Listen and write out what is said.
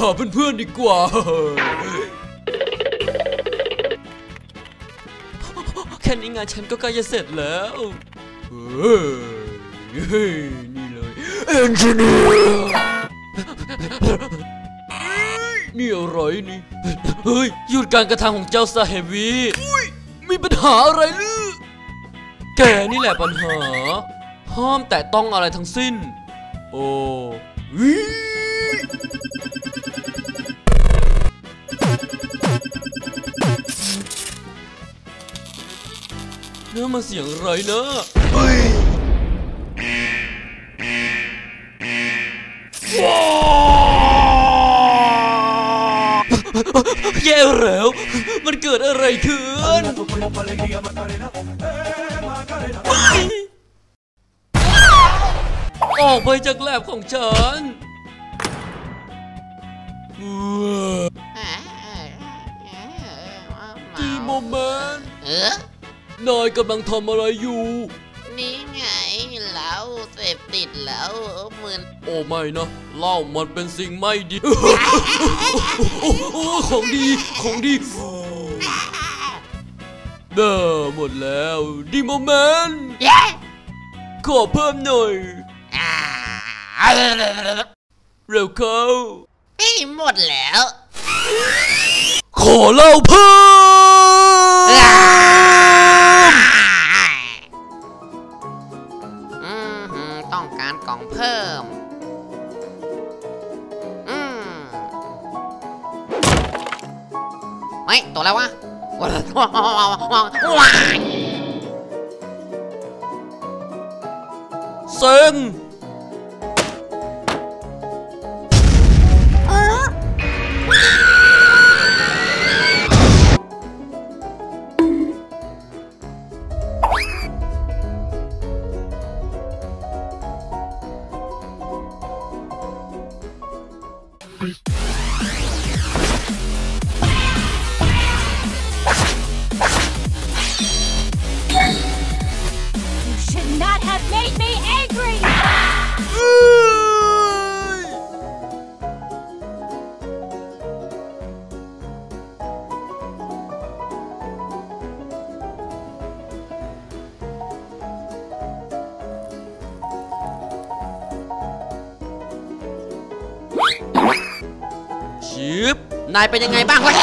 หาเพื่อนๆดีกว่า แค่นี้งานฉันก็ใกล้จะเสร็จแล้วเฮ้ยเฮ้ยนี่เลยเอนจิเนียร์นี่อะไรนี่ เฮ้ยหยุดการกระทำของเจ้าซาเฮวีมีปัญหาอะไรหรือแกนี่แหละปัญหา ห้ามแต่ต้องอะไรทั้งสิ้น โอ้วิ นั่นมันเสียงอะไรนะเฮ้ยว้าวแย่แล้ว มันเกิดอะไรขึ้นออกไปจากแลบของฉันจีโมเมนต์ นายกำลังทำอะไรอยู่ นี่ไงเหล้าเสพติดแล้วมึนโอ้ไม่นะเหล้ามันเป็นสิ่งไม่ดีโอ้โอ้ของดีของดีเด้อหมดแล้วดีโมเมนต์เย้ขอเพิ่มหน่อยอ่าเร็วเข้าเฮ้ยหมดแล้ว ขอเหล้าเพิ่ม เฮ้ยตัวอะไรวะว้าวว้ายเซ็ง You ชิปนายเป็นยังไงบ้างวะ